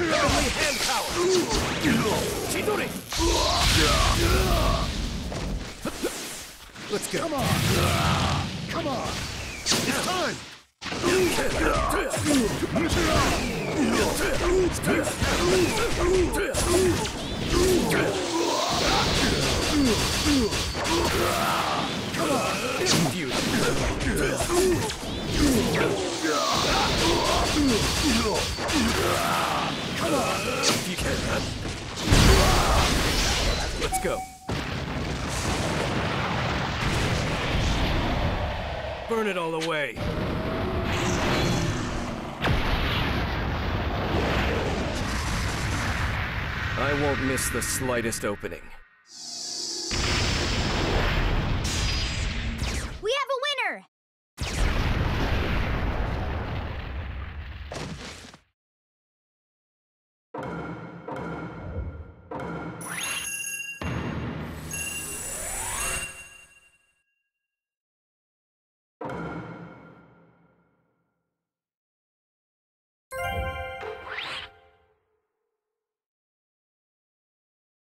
Heavenly hand power! Chidori! Let's go. Come on! Come on! It's time! You Let's go. Burn it all away. I won't miss the slightest opening.